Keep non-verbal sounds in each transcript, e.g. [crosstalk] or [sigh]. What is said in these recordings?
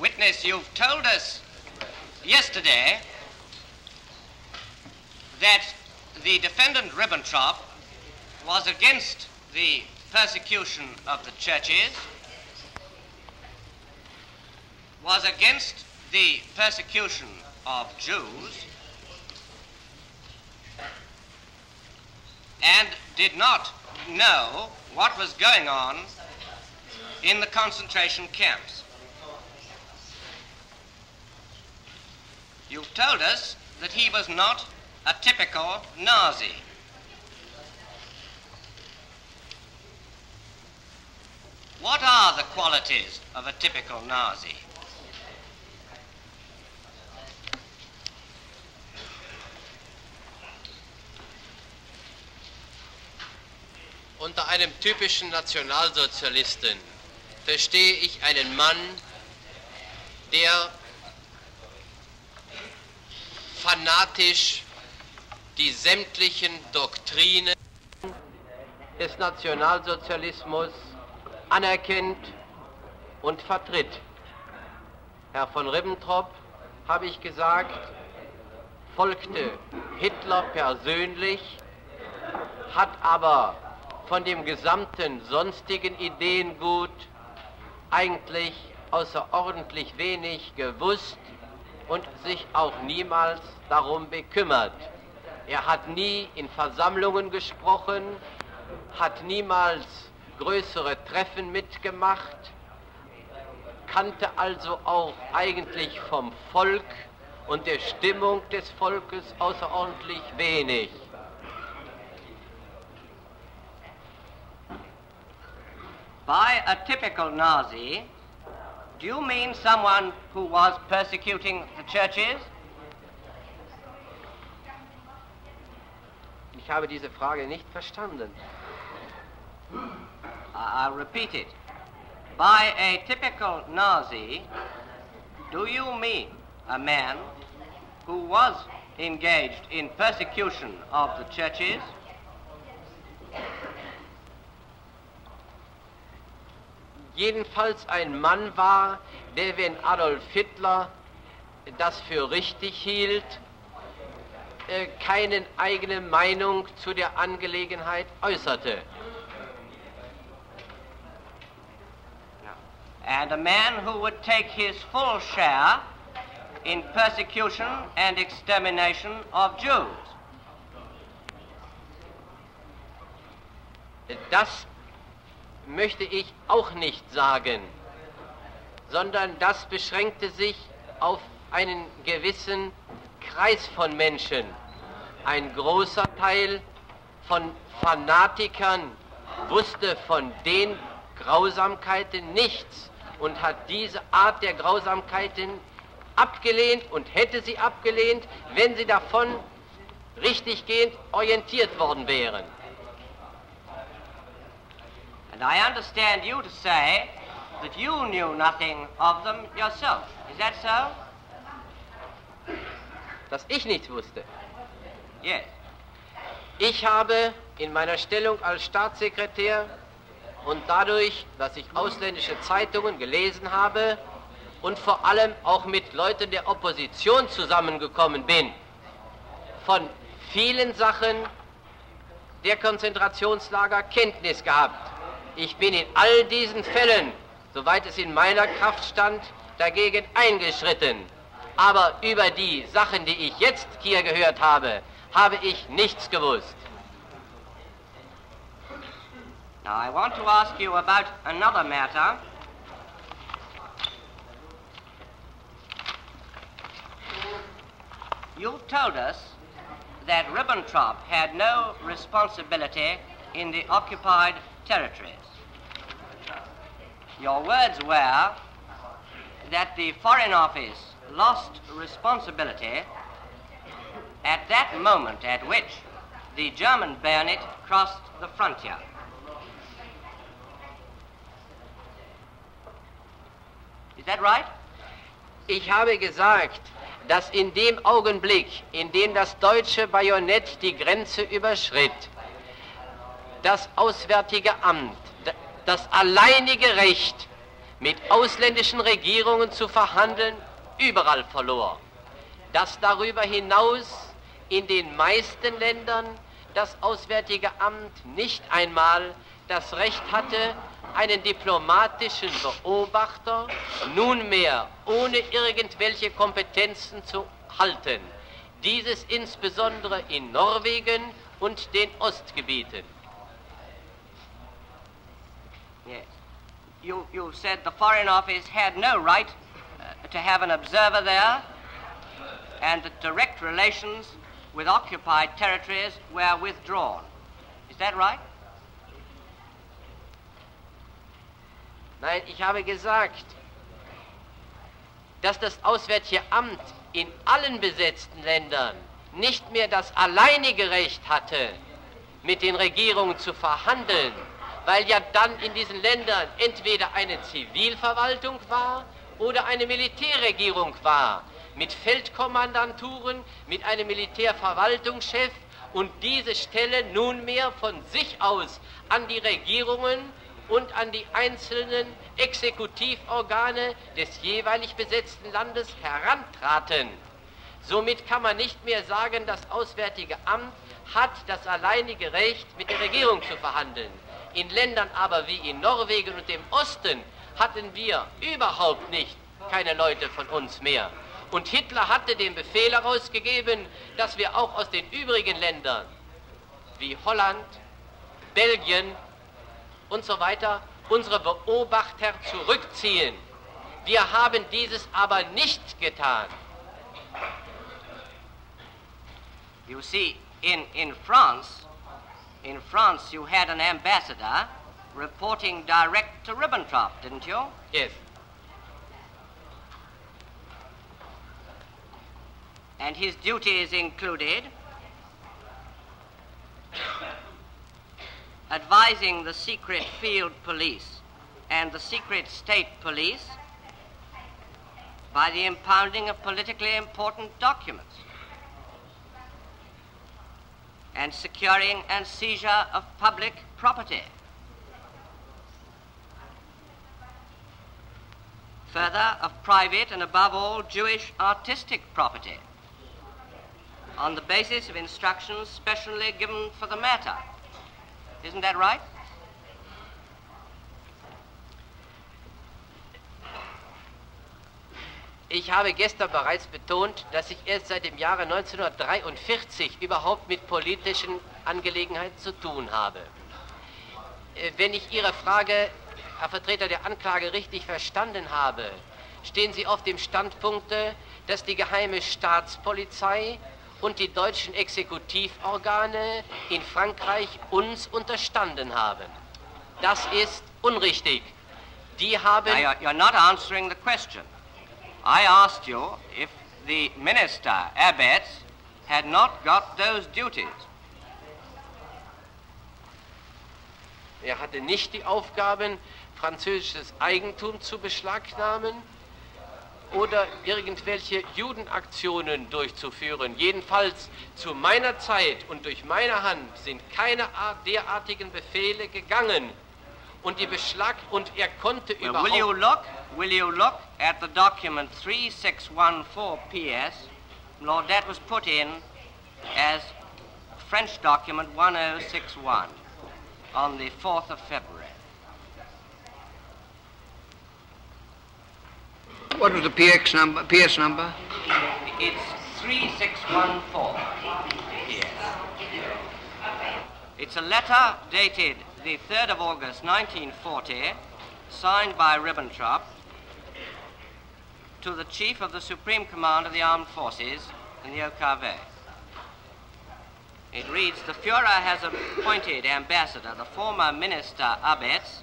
Witness, you've told us yesterday that the defendant Ribbentrop was against the persecution of the churches, was against the persecution of Jews, and did not know what was going on in the concentration camps. You've told us that he was not a typical Nazi. What are the qualities of a typical Nazi? Unter einem typischen Nationalsozialisten verstehe ich einen Mann, der fanatisch die sämtlichen Doktrinen des Nationalsozialismus anerkennt und vertritt. Herr von Ribbentrop, habe ich gesagt, folgte Hitler persönlich, hat aber von dem gesamten sonstigen Ideengut eigentlich außerordentlich wenig gewusst und sich auch niemals darum bekümmert. Er hat nie in Versammlungen gesprochen, hat niemals größere Treffen mitgemacht, kannte also auch eigentlich vom Volk und der Stimmung des Volkes außerordentlich wenig. By a typical Nazi, do you mean someone who was persecuting the churches? Ich habe diese Frage nicht verstanden. I'll repeat it. By a typical Nazi, do you mean a man who was engaged in persecution of the churches? Jedenfalls ein Mann war, der, wenn Adolf Hitler das für richtig hielt, äh, keine eigene Meinung zu der Angelegenheit äußerte. and a man who would take his full share in persecution and extermination of Jews. Das möchte ich auch nicht sagen, sondern das beschränkte sich auf einen gewissen Kreis von Menschen. Ein großer Teil von Fanatikern wusste von den Grausamkeiten nichts und hat diese Art der Grausamkeiten abgelehnt und hätte sie abgelehnt, wenn sie davon richtiggehend orientiert worden wären. And I understand you to say that you knew nothing of them yourself. Is that so? Dass ich nichts wusste. Yes. Ich habe in meiner Stellung als Staatssekretär und dadurch, dass ich ausländische Zeitungen gelesen habe und vor allem auch mit Leuten der Opposition zusammengekommen bin, von vielen Sachen der Konzentrationslager Kenntnis gehabt. Ich bin in all diesen Fällen, soweit es in meiner Kraft stand, dagegen eingeschritten. Aber über die Sachen, die ich jetzt hier gehört habe, habe ich nichts gewusst. Now, I want to ask you about another matter. You've told us that Ribbentrop had no responsibility in the occupied territories. Your words were that the Foreign Office lost responsibility at that moment at which the German bayonet crossed the frontier. Is that right? Ich habe gesagt, dass in dem Augenblick, in dem das deutsche Bajonett die Grenze überschritt, das Auswärtige Amt das alleinige Recht mit ausländischen Regierungen zu verhandeln, überall verlor. Dass darüber hinaus in den meisten Ländern das Auswärtige Amt nicht einmal das Recht hatte, einen diplomatischen Beobachter nunmehr ohne irgendwelche Kompetenzen zu halten. Dieses insbesondere in Norwegen und den Ostgebieten. Yes. You, you said the Foreign Office had no right uh, to have an observer there and that direct relations with occupied territories were withdrawn. Is that right? Nein, ich habe gesagt, dass das Auswärtige Amt in allen besetzten Ländern nicht mehr das alleinige Recht hatte, mit den Regierungen zu verhandeln, weil ja dann in diesen Ländern entweder eine Zivilverwaltung war oder eine Militärregierung war, mit Feldkommandanturen, mit einem Militärverwaltungschef und diese Stelle nunmehr von sich aus an die Regierungen und an die einzelnen Exekutivorgane des jeweilig besetzten Landes herantraten. Somit kann man nicht mehr sagen, das Auswärtige Amt hat das alleinige Recht, mit der Regierung zu verhandeln. In Ländern aber wie in Norwegen und dem Osten hatten wir überhaupt nicht keine Leute von uns mehr. Und Hitler hatte den Befehl herausgegeben, dass wir auch aus den übrigen Ländern wie Holland, Belgien und so weiter unsere Beobachter zurückziehen. Wir haben dieses aber nicht getan. You see, in, in France, in France you had an ambassador reporting direct to Ribbentrop, didn't you? Yes. And his duties included [coughs] advising the secret field police and the secret state police by the impounding of politically important documents and securing and seizure of public property. Further, of private and above all Jewish artistic property on the basis of instructions specially given for the matter. Isn't that right? Ich habe gestern bereits betont, dass ich erst seit dem Jahre 1943 überhaupt mit politischen Angelegenheiten zu tun habe. Äh, Wenn ich Ihre Frage, Herr Vertreter der Anklage, richtig verstanden habe, stehen Sie auf dem Standpunkt, dass die geheime Staatspolizei und die deutschen Exekutivorgane in Frankreich uns unterstanden haben. Das ist unrichtig. Die haben... Now, you're, you're not answering the question. I asked you if the minister, Abetz, had not got those duties. Er hatte nicht die Aufgaben, französisches Eigentum zu beschlagnahmen oder irgendwelche Judenaktionen durchzuführen. Jedenfalls zu meiner Zeit und durch meine Hand sind keine Art derartigen Befehle gegangen. Und die Beschlag und er konnte Well, überhaupt will you look? Will you look at the document 3614 PS? Lord, that was put in as French document 1061 on the 4th of February. What was the PX number, PS number? It's 3614. Yes. It's a letter dated the 3rd of August 1940, signed by Ribbentrop, to the Chief of the Supreme Command of the Armed Forces in the OKW. It reads, The Fuhrer has appointed ambassador the former minister Abetz,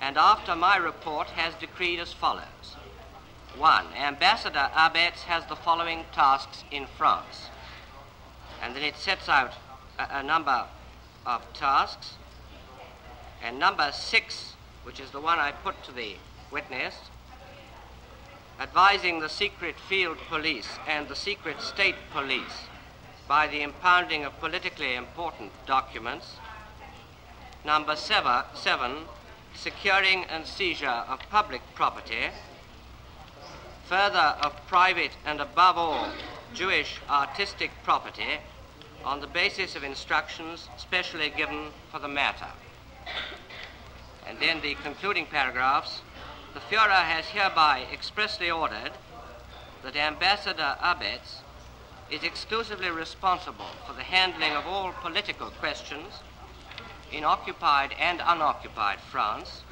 and after my report has decreed as follows. One, Ambassador Abetz has the following tasks in France. And then it sets out a, a number of tasks. And number six, which is the one I put to the witness, advising the secret field police and the secret state police by the impounding of politically important documents. Number seven, seven securing and seizure of public property, further of private and above all Jewish artistic property on the basis of instructions specially given for the matter. And then the concluding paragraphs, the Fuhrer has hereby expressly ordered that Ambassador Abetz is exclusively responsible for the handling of all political questions in occupied and unoccupied France,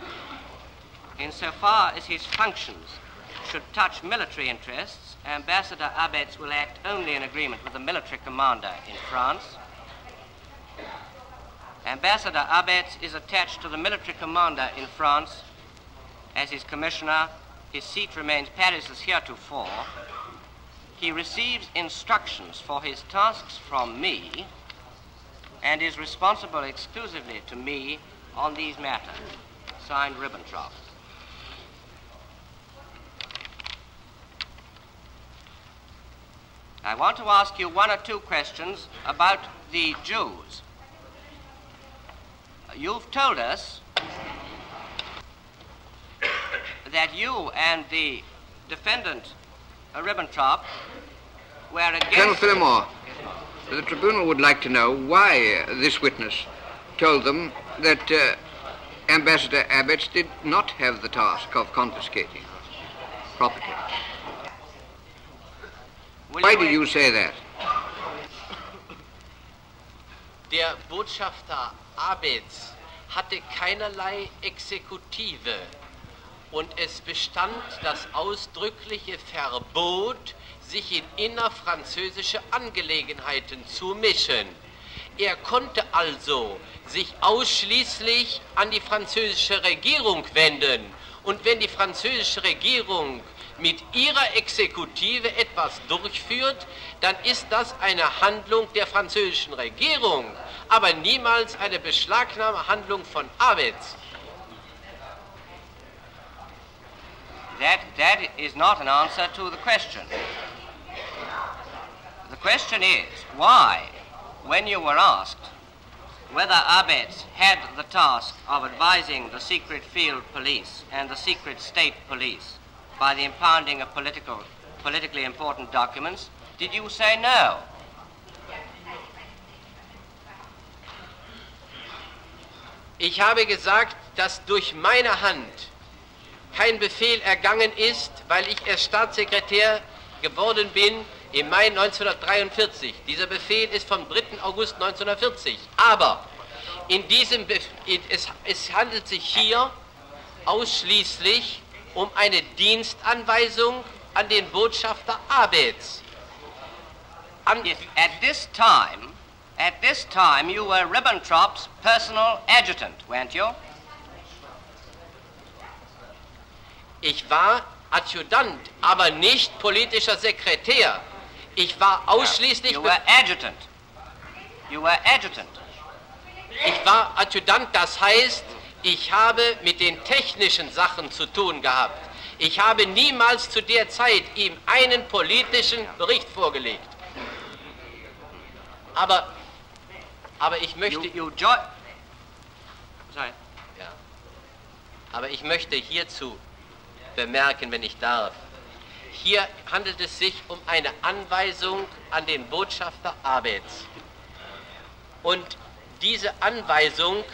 insofar as his functions should touch military interests, Ambassador Abetz will act only in agreement with the military commander in France. Ambassador Abetz is attached to the military commander in France as his commissioner. His seat remains Paris as heretofore. He receives instructions for his tasks from me and is responsible exclusively to me on these matters. Signed Ribbentrop. I want to ask you one or two questions about the Jews. You've told us that you and the defendant, uh, Ribbentrop, were against... Colonel Phillimore, the tribunal would like to know why uh, this witness told them that uh, Ambassador Abetz did not have the task of confiscating property. Will Why did you say that? Der Botschafter Abetz hatte keinerlei Exekutive und es bestand das ausdrückliche Verbot, sich in innerfranzösische Angelegenheiten zu mischen. Er konnte also sich ausschließlich an die französische Regierung wenden. Und wenn die französische Regierung mit ihrer Exekutive etwas durchführt, dann ist das eine Handlung der französischen Regierung, aber niemals eine Beschlagnahmehandlung von Abetz. That, that is not an answer to the question. The question is why, when you were asked whether Abetz had the task of advising the secret field police and the secret state police by the impounding of political, politically important documents, did you say no? Ich habe gesagt, dass durch meine Hand kein Befehl ergangen ist, weil ich erst Staatssekretär geworden bin im Mai 1943. Dieser Befehl ist vom 3. August 1940. Aber in diesem Bef es, es handelt sich hier ausschließlich um eine Dienstanweisung an den Botschafter Abetz. At this time, at this time, you were Ribbentrop's personal adjutant, weren't you? Ich war Adjutant, aber nicht politischer Sekretär. Ich war ausschließlich You were adjutant. You were adjutant. Ich war Adjutant, das heißt, ich habe mit den technischen Sachen zu tun gehabt. Ich habe niemals zu der Zeit ihm einen politischen Bericht vorgelegt. Aber, aber ich möchte, You, you. Sorry. ja, aber ich möchte hierzu bemerken, wenn ich darf. Hier handelt es sich um eine Anweisung an den Botschafter Abetz. Und diese Anweisung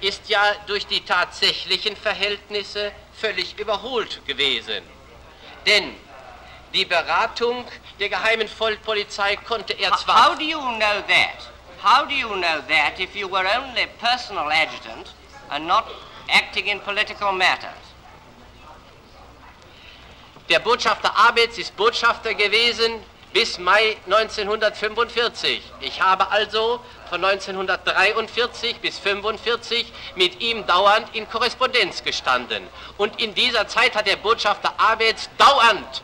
ist ja durch die tatsächlichen Verhältnisse völlig überholt gewesen. Denn die Beratung der geheimen Vollpolizei konnte er zwar... how do you know that? How do you know that if you were only personal adjutant and not acting in political matters? Der Botschafter Abetz ist Botschafter gewesen bis Mai 1945. Ich habe also von 1943 bis 1945 mit ihm dauernd in Korrespondenz gestanden. Und in dieser Zeit hat der Botschafter Abetz dauernd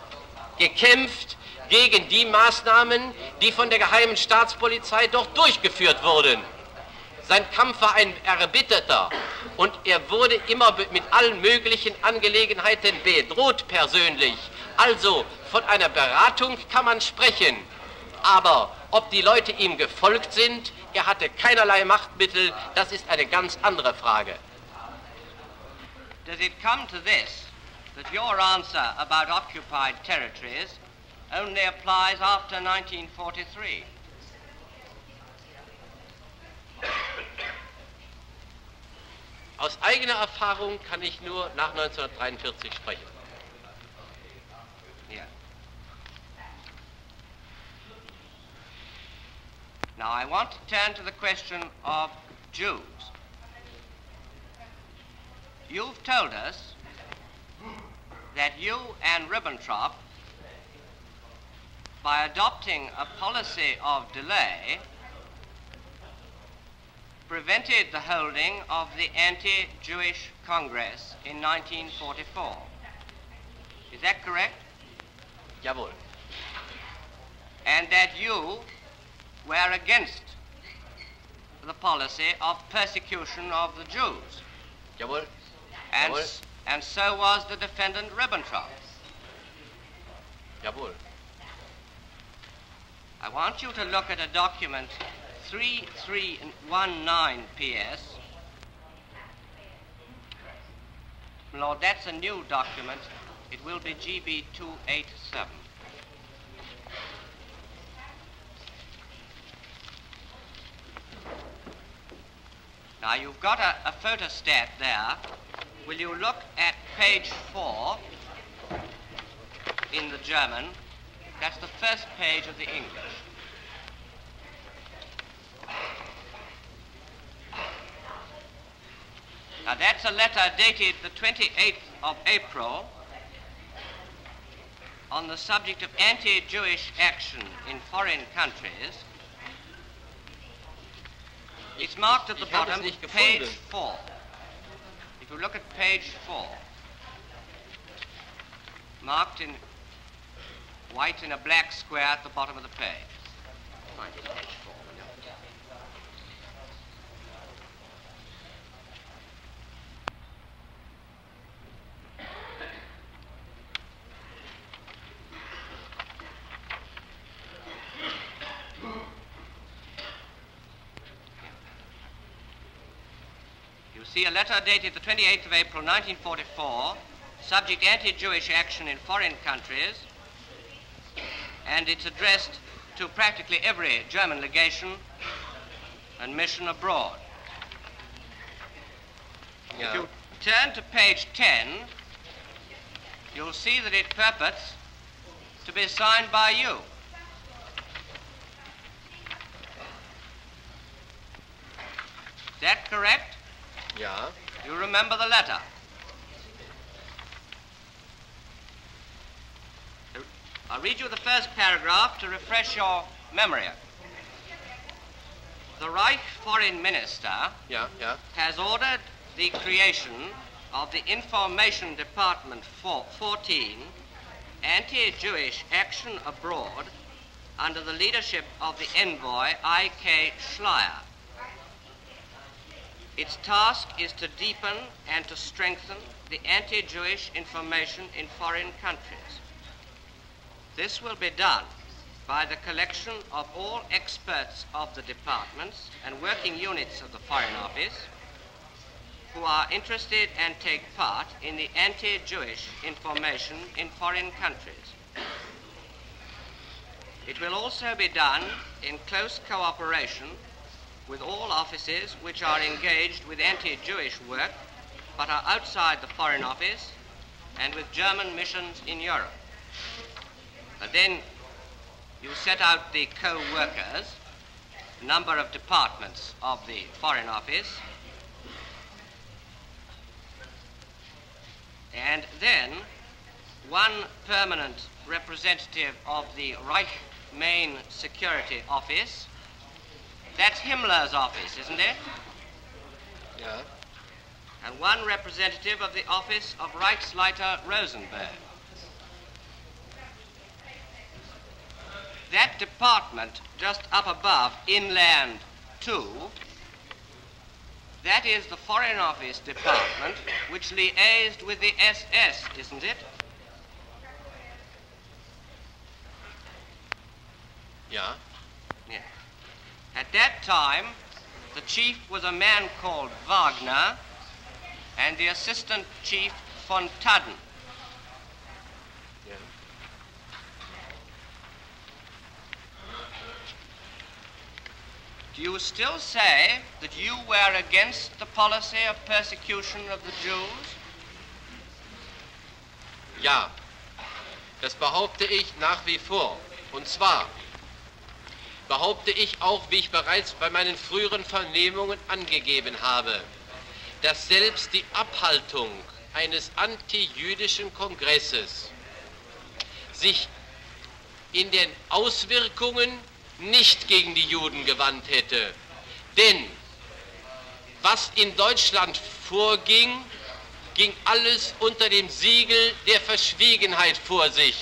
gekämpft gegen die Maßnahmen, die von der geheimen Staatspolizei dort durchgeführt wurden. Sein Kampf war ein erbitterter und er wurde immer mit allen möglichen Angelegenheiten bedroht persönlich. Also von einer Beratung kann man sprechen. Aber ob die Leute ihm gefolgt sind, er hatte keinerlei Machtmittel, das ist eine ganz andere Frage. does it come to this that your answer about occupied territories only applies after 1943? Aus eigener Erfahrung kann ich nur nach 1943 sprechen. Yeah. Now I want to turn to the question of Jews. You've told us that you and Ribbentrop, by adopting a policy of delay, prevented the holding of the anti-Jewish Congress in 1944. Is that correct? Jawohl. And that you were against the policy of persecution of the Jews. Jawohl. And, Jawohl. and so was the defendant Ribbentrop. Jawohl. I want you to look at a document 3319 PS. Lord, that's a new document. It will be GB 287. Now you've got a, a photostat there. Will you look at page four in the German? That's the first page of the English. Now that's a letter dated the 28th of April on the subject of anti-Jewish action in foreign countries. It's marked at the bottom, page four. If you look at page four, marked in white in a black square at the bottom of the page. Find it, page four. will you? You see a letter dated the 28th of April 1944, subject anti-Jewish action in foreign countries, and it's addressed to practically every German legation and mission abroad. If you turn to page 10, you'll see that it purports to be signed by you. Is that correct? Ja. You remember the letter? I'll read you the first paragraph to refresh your memory. The Reich Foreign Minister Ja, ja. has ordered the creation of the Information Department for 14 Anti-Jewish Action Abroad under the leadership of the envoy I.K. Schleier. Its task is to deepen and to strengthen the anti-Jewish information in foreign countries. This will be done by the collection of all experts of the departments and working units of the Foreign Office who are interested and take part in the anti-Jewish information in foreign countries. It will also be done in close cooperation with all offices which are engaged with anti-Jewish work but are outside the Foreign Office and with German missions in Europe. And then you set out the co-workers, number of departments of the Foreign Office, and then one permanent representative of the Reich Main Security Office. That's Himmler's office, isn't it? Yeah. And one representative of the office of Reichsleiter Rosenberg. That department just up above, inland 2, that is the Foreign Office Department which liaised with the SS, isn't it? Yeah. At that time, the chief was a man called Wagner, and the Assistant Chief von Thadden. Do you still say that you were against the policy of persecution of the Jews? Ja, das behaupte ich nach wie vor. Und zwar behaupte ich auch, wie ich bereits bei meinen früheren Vernehmungen angegeben habe, dass selbst die Abhaltung eines antijüdischen Kongresses sich in den Auswirkungen nicht gegen die Juden gewandt hätte. Denn was in Deutschland vorging, ging alles unter dem Siegel der Verschwiegenheit vor sich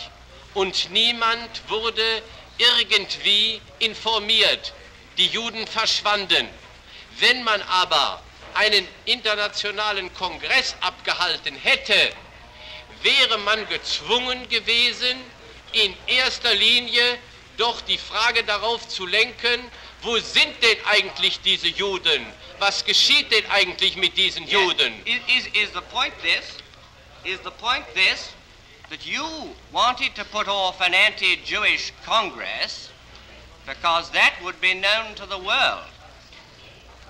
und niemand wurde irgendwie informiert. Die Juden verschwanden. Wenn man aber einen internationalen Kongress abgehalten hätte, wäre man gezwungen gewesen, in erster Linie doch die Frage darauf zu lenken, wo sind denn eigentlich diese Juden? Was geschieht denn eigentlich mit diesen Juden? Is, is, is the point this? Is the point this that you wanted to put off an anti-Jewish Congress because that would be known to the world?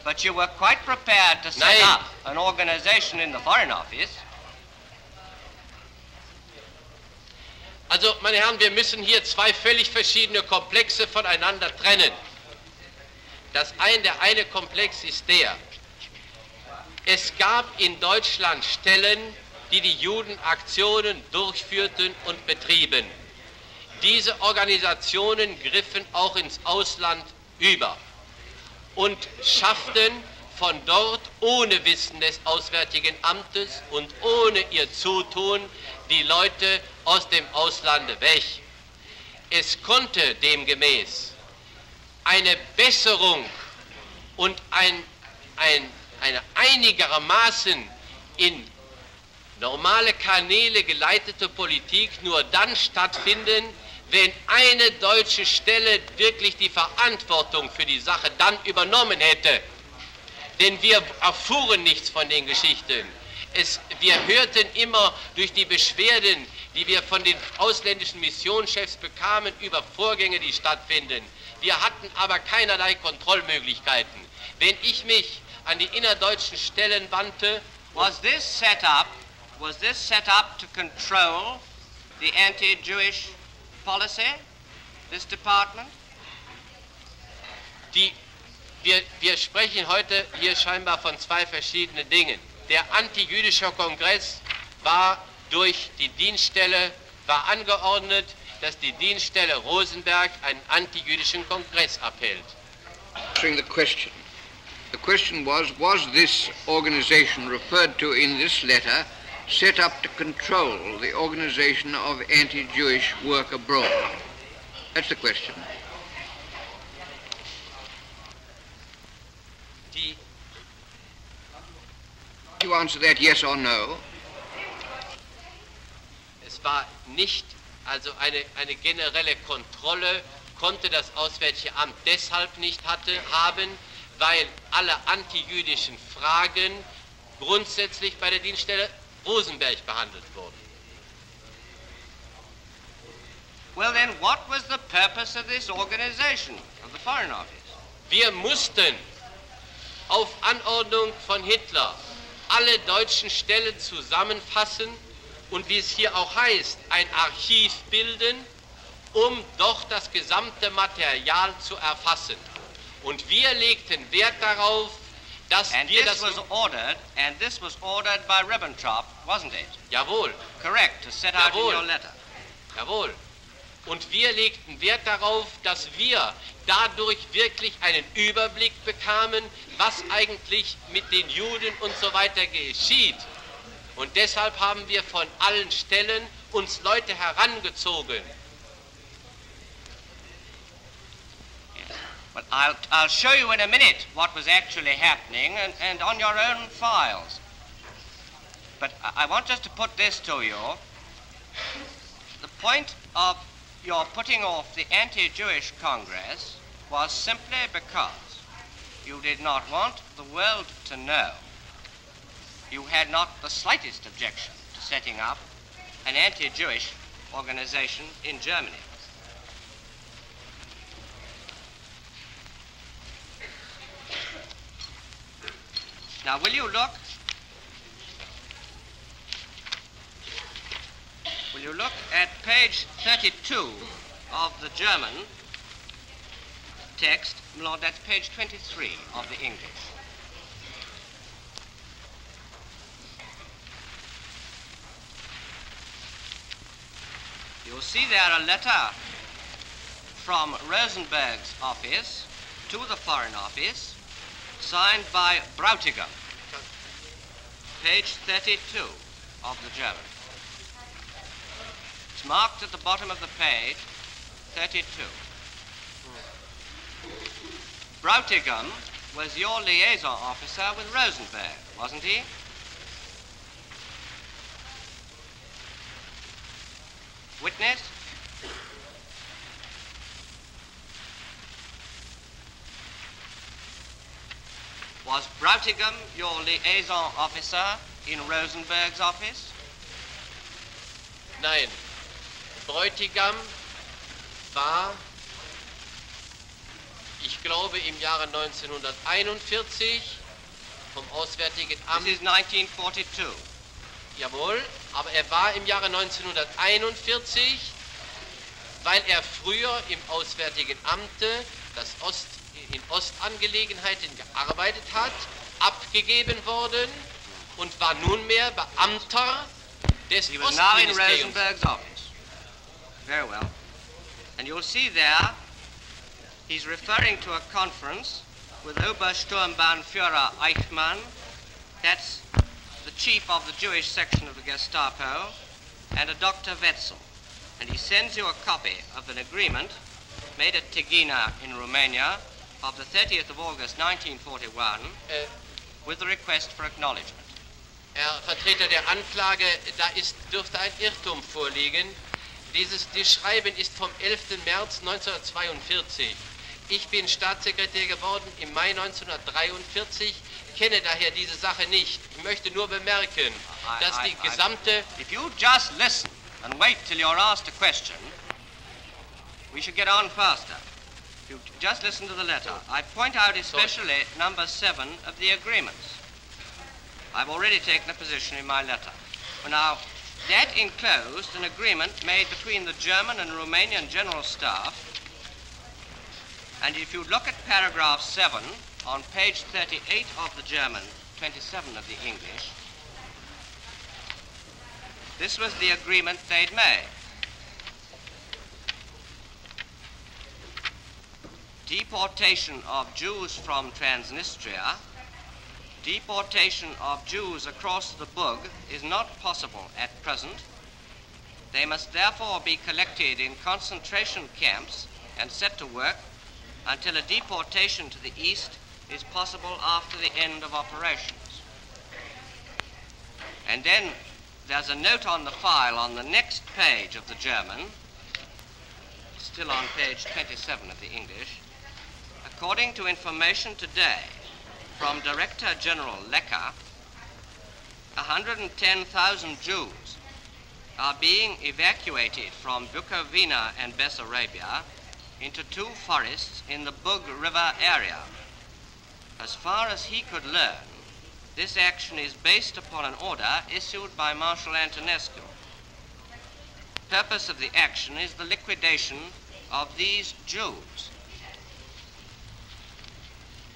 But you were quite prepared to set Nein. up an organization in the Foreign Office Also, meine Herren, wir müssen hier zwei völlig verschiedene Komplexe voneinander trennen. Das ein, der eine Komplex ist der, es gab in Deutschland Stellen, die die Judenaktionen durchführten und betrieben. Diese Organisationen griffen auch ins Ausland über und schafften von dort ohne Wissen des Auswärtigen Amtes und ohne ihr Zutun die Leute aus dem Auslande weg. Es konnte demgemäß eine Besserung und ein, ein, eine einigermaßen in normale Kanäle geleitete Politik nur dann stattfinden, wenn eine deutsche Stelle wirklich die Verantwortung für die Sache dann übernommen hätte. Denn wir erfuhren nichts von den Geschichten. Es, wir hörten immer durch die Beschwerden, die wir von den ausländischen Missionschefs bekamen, über Vorgänge, die stattfinden. Wir hatten aber keinerlei Kontrollmöglichkeiten. Wenn ich mich an die innerdeutschen Stellen wandte, Was this set up? Was this set up to control the anti-Jewish policy? This department? die, wir, wir sprechen heute hier scheinbar von zwei verschiedenen Dingen. Der antijüdische Kongress war durch die Dienststelle, war angeordnet, dass die Dienststelle Rosenberg einen antijüdischen Kongress abhält. answering the question. The question was, was this organization referred to in this letter set up to control the organization of anti-Jewish work abroad? That's the question. Die, You answer that yes or no. es war nicht, also eine, eine generelle Kontrolle konnte das Auswärtige Amt deshalb nicht hatte, haben, weil alle antijüdischen Fragen grundsätzlich bei der Dienststelle Rosenberg behandelt wurden. Well, then, what was the purpose of this organization of the Foreign Office? Wir mussten auf Anordnung von Hitler alle deutschen Stellen zusammenfassen und wie es hier auch heißt, ein Archiv bilden, um doch das gesamte Material zu erfassen. Und wir legten Wert darauf, dass And wir this das... was ordered, and this was ordered by Ribbentrop, wasn't it? Jawohl, Correct, to set out in Jawohl. your letter. Jawohl. Und wir legten Wert darauf, dass wir dadurch wirklich einen Überblick bekamen, was eigentlich mit den Juden und so weiter geschieht. Und deshalb haben wir von allen Stellen uns Leute herangezogen. But I'll, I'll show you in a minute what was actually happening and, and on your own files. But I, I want just to put this to you. The point of your putting off the anti-Jewish Congress was simply because you did not want the world to know you had not the slightest objection to setting up an anti-Jewish organization in Germany. Now, will you look? Will you look at page 32 of the German text? No, that's page 23 of the English. You'll see there a letter from Rosenberg's office to the Foreign Office, signed by Brautigam. Page 32 of the German. It's marked at the bottom of the page, 32. Brautigam was your liaison officer with Rosenberg, wasn't he? Witness? Was Brautigam your liaison officer in Rosenberg's office? Nein. Bräutigam war, ich glaube, im Jahre 1941 vom Auswärtigen Amt. This is 1942. Jawohl, aber er war im Jahre 1941, weil er früher im Auswärtigen Amte das Ost, in Ostangelegenheiten gearbeitet hat, abgegeben worden und war nunmehr Beamter des He was now in. Rosenberg's office. Very well. And you'll see there, he's referring to a conference with Obersturmbannführer Eichmann. That's the chief of the Jewish section of the Gestapo, and a Dr. Wetzel. And he sends you a copy of an agreement made at Tegina in Romania of the 30th of August 1941 Äh, with the request for acknowledgement. Herr Vertreter der Anklage, da ist, dürfte ein Irrtum vorliegen. Dieses die Schreiben ist vom 11. März 1942. Ich bin Staatssekretär geworden im Mai 1943, kenne daher diese Sache nicht. Ich möchte nur bemerken, dass I- die I- gesamte If you just listen and wait till you're asked a question, we should get on faster. You just listen to the letter, I point out especially number seven of the agreements. I've already taken a position in my letter. Now, that enclosed an agreement made between the German and Romanian General Staff. And if you look at paragraph 7 on page 38 of the German, 27 of the English, this was the agreement they'd made. Deportation of Jews from Transnistria, deportation of Jews across the Bug is not possible at present. They must therefore be collected in concentration camps and set to work until a deportation to the east is possible after the end of operations. And then there's a note on the file on the next page of the German, still on page 27 of the English. According to information today from Director General Lecca, 110,000 Jews are being evacuated from Bukovina and Bessarabia into two forests in the Bug River area. As far as he could learn, this action is based upon an order issued by Marshal Antonescu. Purpose of the action is the liquidation of these Jews.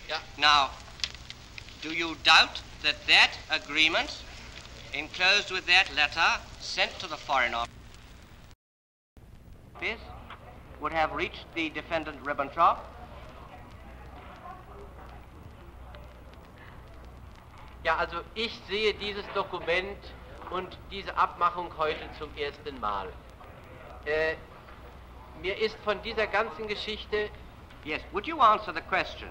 Ja. Now, do you doubt that that agreement, enclosed with that letter sent to the Foreign Office, would have reached the defendant Ribbentrop? Ja, also ich sehe dieses Dokument und diese Abmachung heute zum ersten Mal. Äh, mir ist von dieser ganzen Geschichte, Yes. Would you answer the question?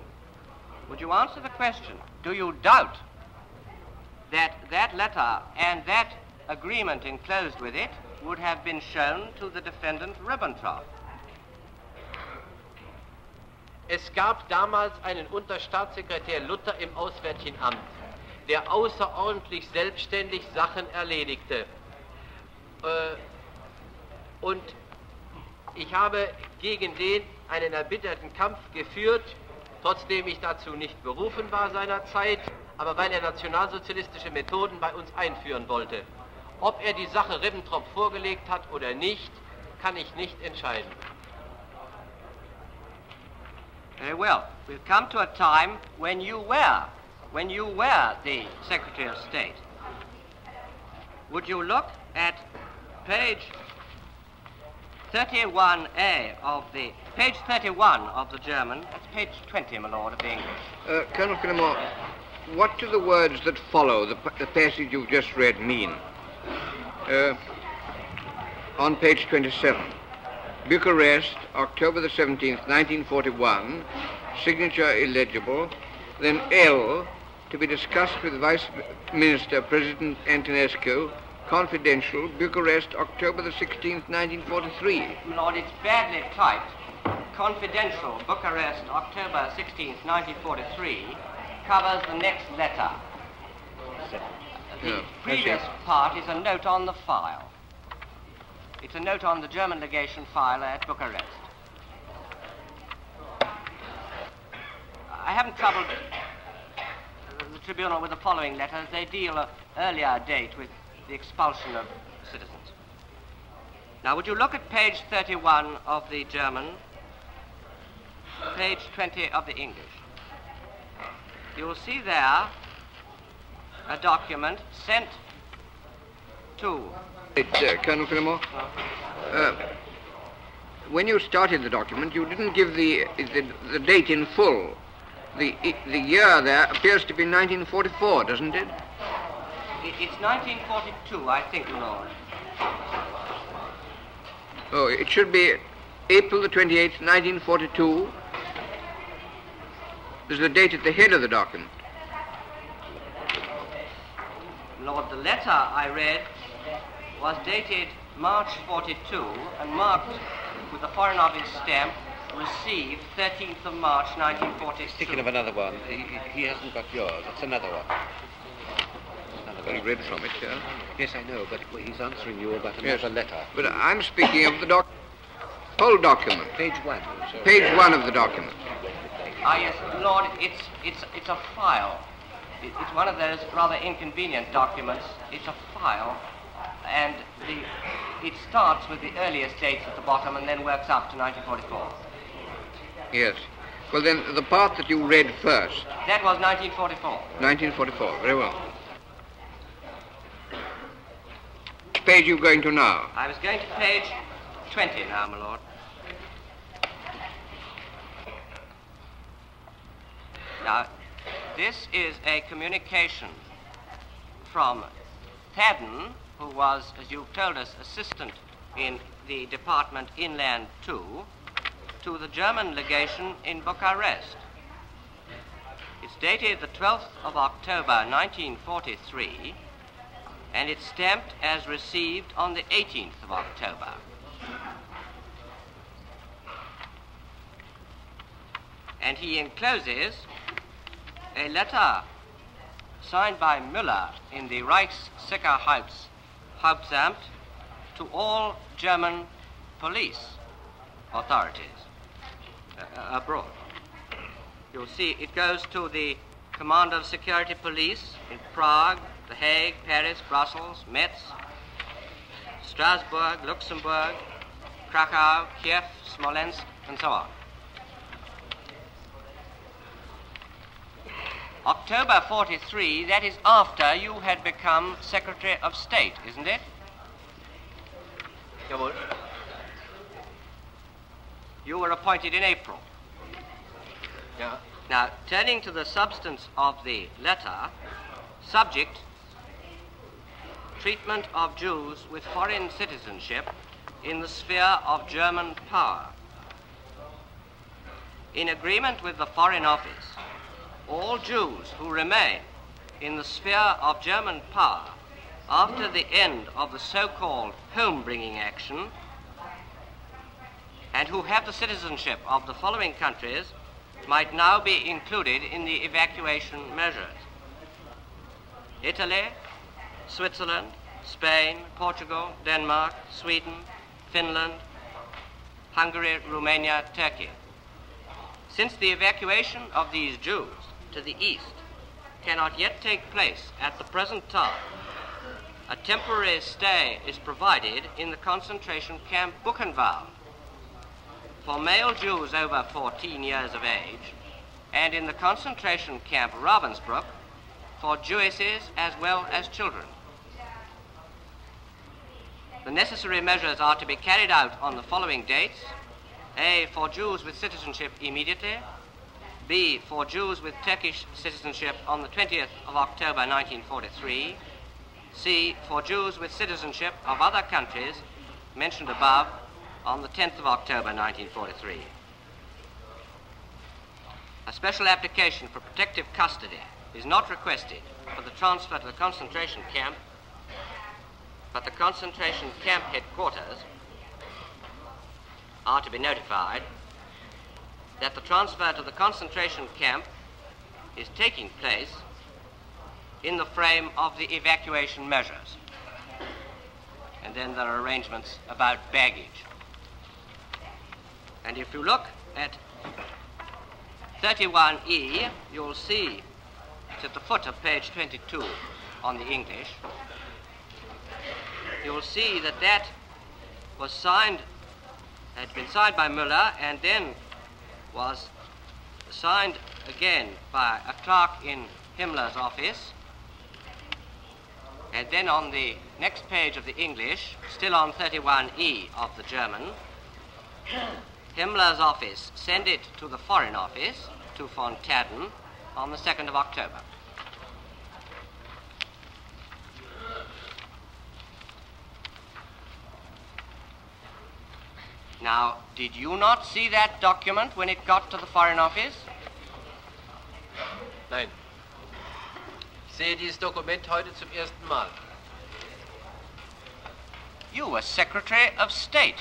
Would you answer the question? Do you doubt that that letter and that agreement enclosed with it would have been shown to the defendant Ribbentrop? es gab damals einen Unterstaatssekretär Luther im Auswärtigen Amt. der außerordentlich selbstständig Sachen erledigte. Äh, und ich habe gegen den einen erbitterten Kampf geführt, trotzdem ich dazu nicht berufen war seinerzeit, aber weil er nationalsozialistische Methoden bei uns einführen wollte. Ob er die Sache Ribbentrop vorgelegt hat oder nicht, kann ich nicht entscheiden. Very well. We've come to a time when you were, when you were the Secretary of State. Would you look at page 31A of the, page 31 of the German, that's page 20, my lord, of the English. Uh, Colonel Phillimore, what do the words that follow the, the passage you've just read mean? Uh, on page 27. Bucharest, October the 17th, 1941, signature illegible, then L, to be discussed with Vice Minister President Antonescu, confidential, Bucharest, October the 16th, 1943. My lord, it's badly typed. Confidential, Bucharest, October 16th, 1943, covers the next letter. The Yeah, previous part is a note on the file. It's a note on the German legation file at Bucharest. I haven't troubled the tribunal with the following letters. They deal an earlier date with the expulsion of citizens. Now, would you look at page 31 of the German, page 20 of the English? You will see there a document sent to It, uh, Colonel Phillimore, uh, when you started the document, you didn't give the, the, the date in full. The, the year there appears to be 1944, doesn't it? It- It's 1942, I think, my Lord. Oh, it should be April the 28th, 1942. There's the date at the head of the document. Lord, the letter I read was dated March 42 and marked with the Foreign Office stamp, received 13th of March 1942. Thinking of another one. He- he hasn't got yours. It's another one. Well, read from it, yeah. Yes, I know, but he's answering you about Yes. another letter. But I'm speaking of the doc- whole document. Page one. Page one of the document. Ah, yes, Lord, it's, it's, it's a file. It's one of those rather inconvenient documents. It's a file, and the, it starts with the earliest dates at the bottom and then works up to 1944. Yes. Well, then, the part that you read first, That was 1944. 1944. Very well. Which page are you going to now? I was going to page 20 now, my lord. Now, this is a communication from Thadden, who was, as you've told us, assistant in the department Inland 2, to the German legation in Bucharest. It's dated the 12th of October 1943 and it's stamped as received on the 18th of October. And he encloses a letter signed by Müller in the Reichssicherheits Hauptamt to all German police authorities uh, abroad. You'll see it goes to the Commander of Security Police in Prague, The Hague, Paris, Brussels, Metz, Strasbourg, Luxembourg, Krakow, Kiev, Smolensk, and so on. October 43, that is after you had become Secretary of State, isn't it? Jawohl. You were appointed in April. Ja. Now, turning to the substance of the letter, subject treatment of Jews with foreign citizenship in the sphere of German power. In agreement with the Foreign Office, all Jews who remain in the sphere of German power after the end of the so-called home-bringing action and who have the citizenship of the following countries might now be included in the evacuation measures. Italy, Switzerland, Spain, Portugal, Denmark, Sweden, Finland, Hungary, Romania, Turkey. Since the evacuation of these Jews to the east cannot yet take place at the present time, a temporary stay is provided in the concentration camp Buchenwald for male Jews over 14 years of age and in the concentration camp Ravensbrück for Jewesses as well as children. The necessary measures are to be carried out on the following dates. A, for Jews with citizenship immediately. B, for Jews with Turkish citizenship on the 20th of October 1943. C, for Jews with citizenship of other countries mentioned above on the 10th of October 1943. A special application for protective custody is not requested for the transfer to the concentration camp, but the concentration camp headquarters are to be notified that the transfer to the concentration camp is taking place in the frame of the evacuation measures. And then there are arrangements about baggage. And if you look at 31E, you'll see it's at the foot of page 22 on the English. You'll see that that was signed, had been signed by Müller and then was signed again by a clerk in Himmler's office. And then on the next page of the English, still on 31E of the German, [coughs] Himmler's office sent it to the Foreign Office, to von Thadden, on the 2nd of October. Now, did you not see that document when it got to the Foreign Office? Nein. Ich sehe dieses Dokument heute zum ersten Mal. You were Secretary of State.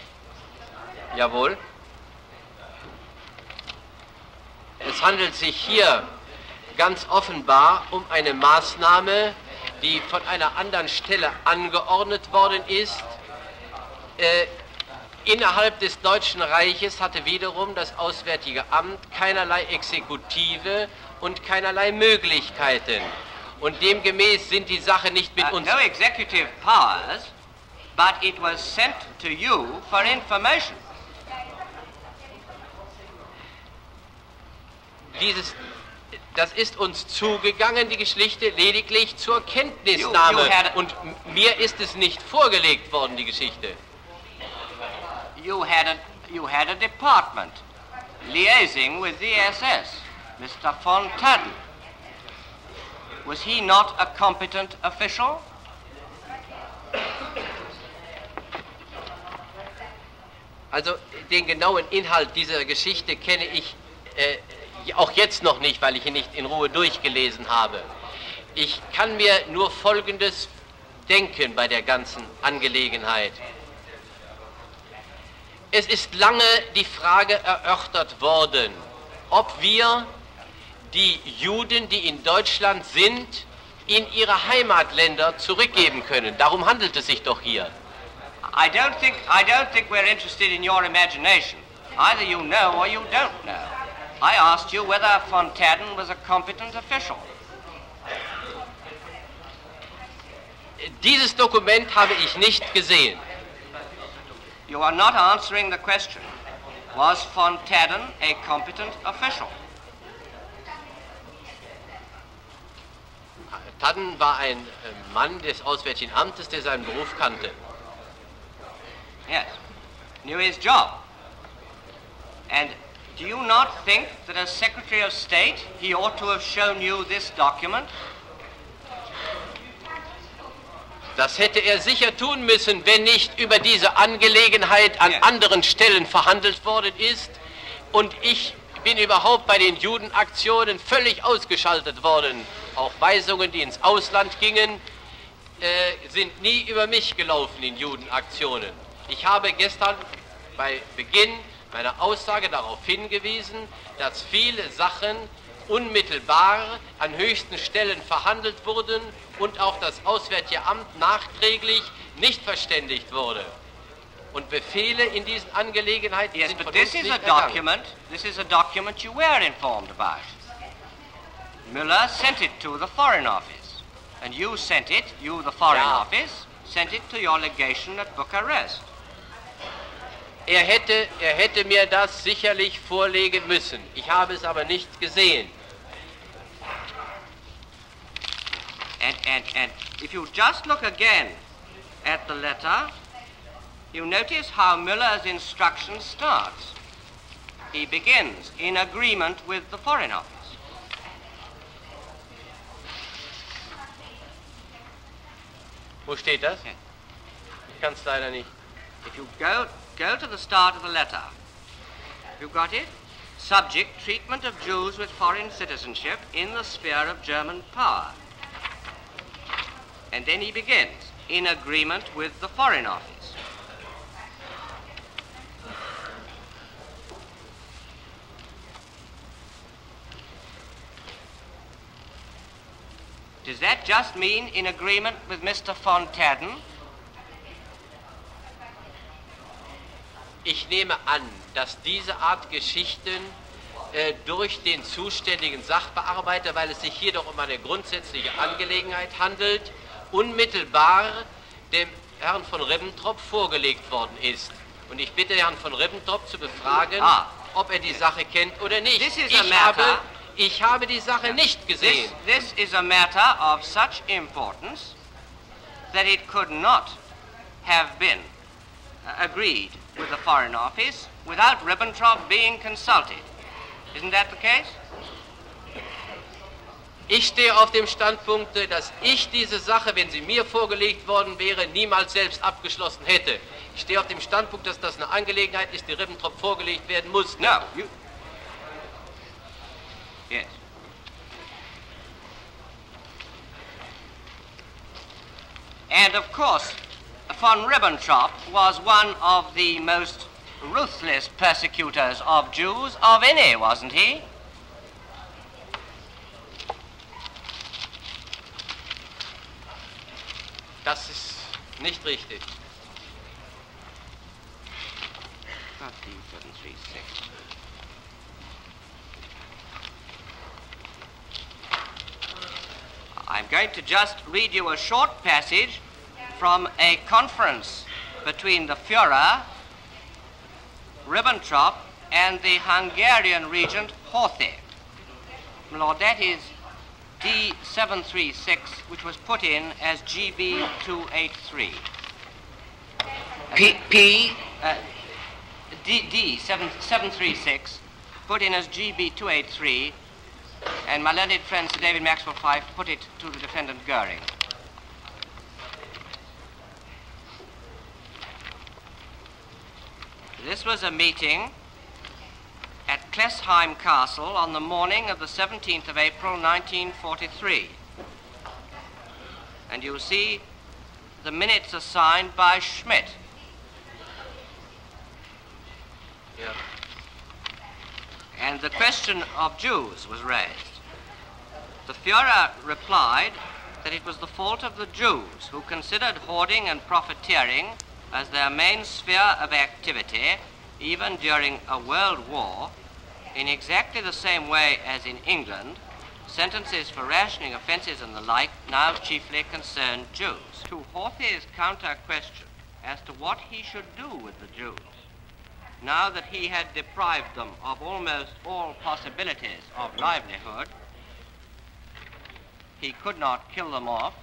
Jawohl. Es handelt sich hier ganz offenbar um eine Maßnahme, die von einer anderen Stelle angeordnet worden ist. Äh, innerhalb des Deutschen Reiches hatte wiederum das Auswärtige Amt keinerlei Exekutive und keinerlei Möglichkeiten. Und demgemäß sind die Sachen nicht mit Uh, uns. no executive powers, but it was sent to you for information. Dieses, das ist uns zugegangen, die Geschichte, lediglich zur Kenntnisnahme. You- you Und mir ist es nicht vorgelegt worden, die Geschichte. You had a, you had a department liaising with the SS, Mr. von Tadden. Was he not a competent official? Also den genauen Inhalt dieser Geschichte kenne ich äh, auch jetzt noch nicht, weil ich ihn nicht in Ruhe durchgelesen habe. Ich kann mir nur Folgendes denken bei der ganzen Angelegenheit. Es ist lange die Frage erörtert worden, ob wir die Juden, die in Deutschland sind, in ihre Heimatländer zurückgeben können. Darum handelt es sich doch hier. I don't think I don't think we're interested in your imagination. Either you know or you don't know. I asked you whether von Tadden was a competent official. Dieses Dokument habe ich nicht gesehen. You are not answering the question. Was von Thadden a competent official? Äh, Thadden war ein äh, Mann des Auswärtigen Amtes, der seinen Beruf kannte. Yes. Knew his job. And do you not think that as Secretary of State he ought to have shown you this document? Das hätte er sicher tun müssen, wenn nicht über diese Angelegenheit an anderen Stellen verhandelt worden ist. Und ich bin überhaupt bei den Judenaktionen völlig ausgeschaltet worden. Auch Weisungen, die ins Ausland gingen, äh, sind nie über mich gelaufen in Judenaktionen. Ich habe gestern bei Beginn meiner Aussage darauf hingewiesen, dass viele Sachen unmittelbar an höchsten Stellen verhandelt wurden und auch das Auswärtige Amt nachträglich nicht verständigt wurde. Und Befehle in diesen Angelegenheiten Yes, sind but von this uns is a nicht ergangen. document, this is a document you were informed about. Müller sent it to the Foreign Office. And you sent it, you the Foreign Ja. Office, sent it to your legation at Bucharest. Er hätte, er hätte mir das sicherlich vorlegen müssen. Ich habe es aber nicht gesehen. And, and, and if you just look again at the letter, you notice how Miller's instruction starts. He begins in agreement with the Foreign Office. Wo steht das? Ich kann es leider nicht. If you go, go to the start of the letter, you got it? Subject, treatment of Jews with foreign citizenship in the sphere of German power. And then he begins, in agreement with the Foreign Office. Does that just mean in agreement with Mr. von Terden? Ich nehme an, dass diese Art Geschichten äh, durch den zuständigen Sachbearbeiter, weil es sich hier doch um eine grundsätzliche Angelegenheit handelt, unmittelbar dem Herrn von Ribbentrop vorgelegt worden ist. Und ich bitte Herrn von Ribbentrop zu befragen, Ah. ob er die Sache kennt oder nicht. This is a Ich matter- habe, ich habe die Sache nicht This, gesehen. this is a matter of such importance that it could not have been uh, agreed with the Foreign Office without Ribbentrop being consulted. Isn't that the case? Ich stehe auf dem Standpunkt, dass ich diese Sache, wenn sie mir vorgelegt worden wäre, niemals selbst abgeschlossen hätte. Ich stehe auf dem Standpunkt, dass das eine Angelegenheit ist, die Ribbentrop vorgelegt werden muss. No, you. And of course, von Ribbentrop was one of the most ruthless persecutors of Jews of any, wasn't he? Das ist nicht richtig. I'm going to just read you a short passage from a conference between the Führer, Ribbentrop, and the Hungarian regent Horthy. Lord, that is D736, which was put in as GB283. P, P? Uh, D, D736, put in as GB 283, and my learned friend Sir David Maxwell Fyfe put it to the defendant Goering. This was a meeting at Klesheim Castle on the morning of the 17th of April 1943. And you'll see the minutes are signed by Schmidt. Ja. and the question of Jews was raised. The Führer replied that it was the fault of the Jews who considered hoarding and profiteering as their main sphere of activity, even during a world war, in exactly the same way as in England, sentences for rationing offences and the like now chiefly concern Jews. To Horthy's counter question as to what he should do with the Jews, now that he had deprived them of almost all possibilities of livelihood, he could not kill them off.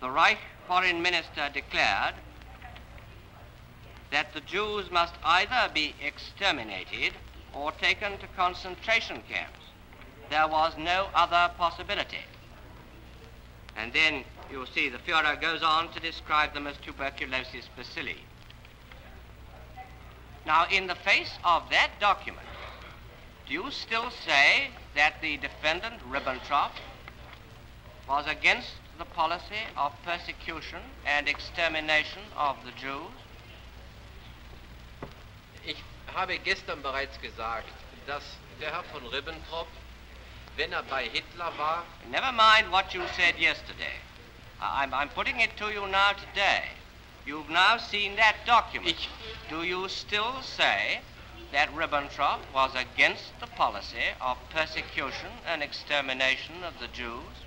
The Reich foreign minister declared that the Jews must either be exterminated or taken to concentration camps. There was no other possibility. And then you'll see the Führer goes on to describe them as tuberculosis bacilli. Now, in the face of that document, do you still say that the defendant, Ribbentrop, was against the policy of persecution and extermination of the Jews? Ich habe gestern bereits gesagt, dass der Herr von Ribbentrop, wenn er bei Hitler war, Never mind what you said yesterday. I'm, I'm putting it to you now today. You've now seen that document. ich, Do you still say that Ribbentrop was against the policy of persecution and extermination of the Jews?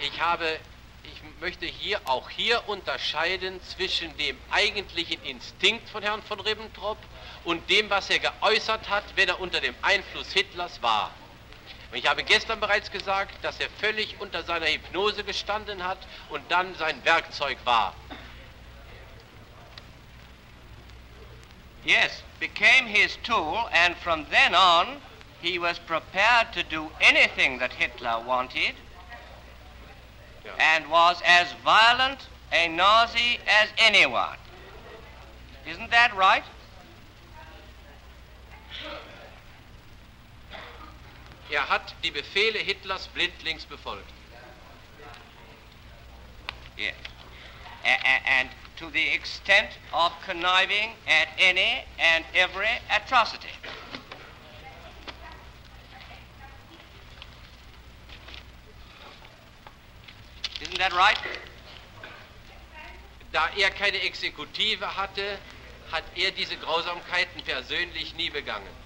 ich habe, ich möchte hier auch hier unterscheiden zwischen dem eigentlichen Instinkt von Herrn von Ribbentrop und dem, was er geäußert hat, wenn er unter dem Einfluss Hitlers war. Und ich habe gestern bereits gesagt, dass er völlig unter seiner Hypnose gestanden hat und dann sein Werkzeug war. Yes, became his tool, and from then on, he was prepared to do anything that Hitler wanted. And was as violent a Nazi as anyone. Isn't that right? Er hat die Befehle Hitlers blindlings befolgt. Yes. A- a- and to the extent of conniving at any and every atrocity. Isn't that right? Da er keine Exekutive hatte, hat er diese Grausamkeiten persönlich nie begangen.